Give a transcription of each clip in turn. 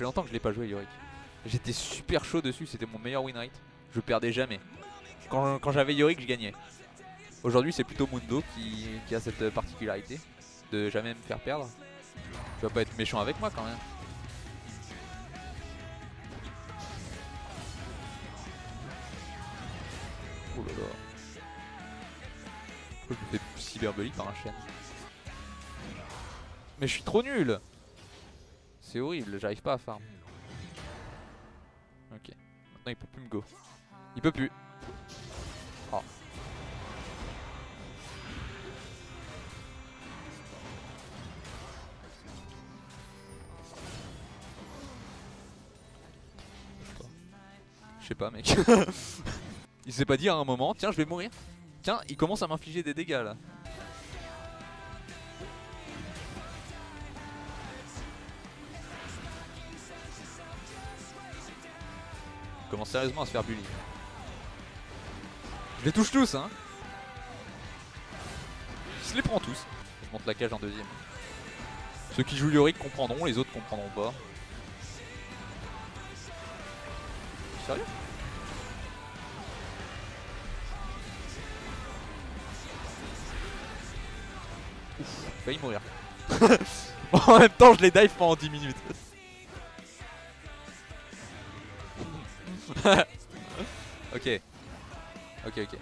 fait longtemps que je l'ai pas joué Yorick. J'étais super chaud dessus, c'était mon meilleur win rate. Je perdais jamais. Quand, j'avais Yorick, je gagnais. Aujourd'hui, c'est plutôt Mundo qui, a cette particularité de jamais me faire perdre. Tu vas pas être méchant avec moi quand même. Oh là là. Je me fais cyberbully par un chien Mais je suis trop nul C'est horrible, j'arrive pas à farm. Ok. Maintenant il peut plus me go. Il peut plus. Oh. Je sais pas mec. il s'est pas dit à un moment, tiens je vais mourir. Tiens, il commence à m'infliger des dégâts là. Commence sérieusement à se faire bully. Je les touche tous hein Je les prends tous. Je monte la cage en deuxième. Ceux qui jouent Yorick comprendront, les autres comprendront pas. Sérieux? Ouf, failli mourir. en même temps, je les dive pendant 10 minutes. ok. Ok, ok.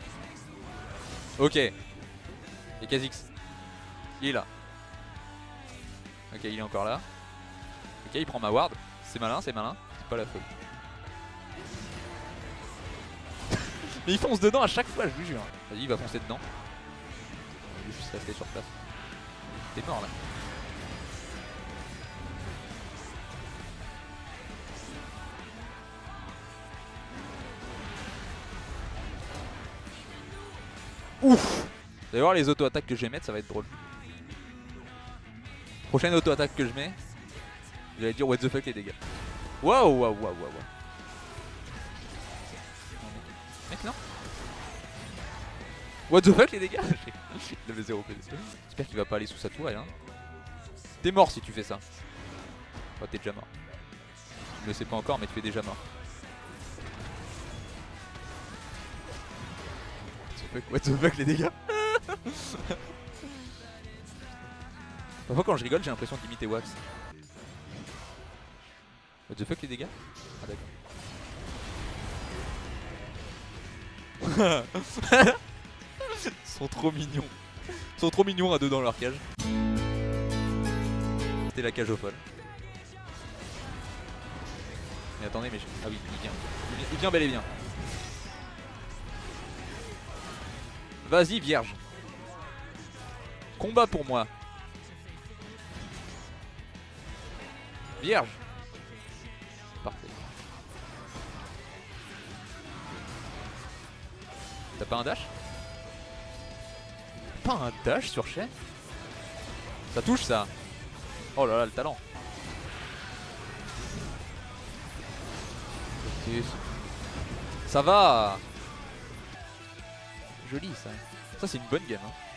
Ok. Et Kha'Zix? Il est là. Ok, il est encore là. Ok, il prend ma ward. C'est malin, c'est malin. C'est pas la folie. Mais il fonce dedans à chaque fois, je vous jure. Vas-y, il va foncer dedans. Je vais juste rester sur place. T'es mort là. Ouf Vous allez voir les auto-attaques que je vais mettre, ça va être drôle. Prochaine auto-attaque que je mets, je vais dire what the fuck les dégâts. Waouh, waouh, waouh, waouh. Mec, non What the fuck les dégâts Il avait 0 PD. J'espère qu'il va pas aller sous sa tourelle. Hein. T'es mort si tu fais ça. Oh, t'es déjà mort. Ne le sais pas encore, mais tu es déjà mort. What the fuck les dégâts Parfois quand je rigole j'ai l'impression d'imiter Wax. What the fuck les dégâts? Ah d'accord. Ils sont trop mignons. Ils sont trop mignons à deux dans leur cage. C'était la cage au folle. Mais attendez mais je... Ah oui, il vient. Il vient, il vient bel et bien. Vas-y vierge. Combat pour moi. Vierge. Parfait. T'as pas un dash? Pas un dash sur chaîne? Ça touche ça Oh là là le talent Ça va Joli ça. Ça c'est une bonne game. Hein.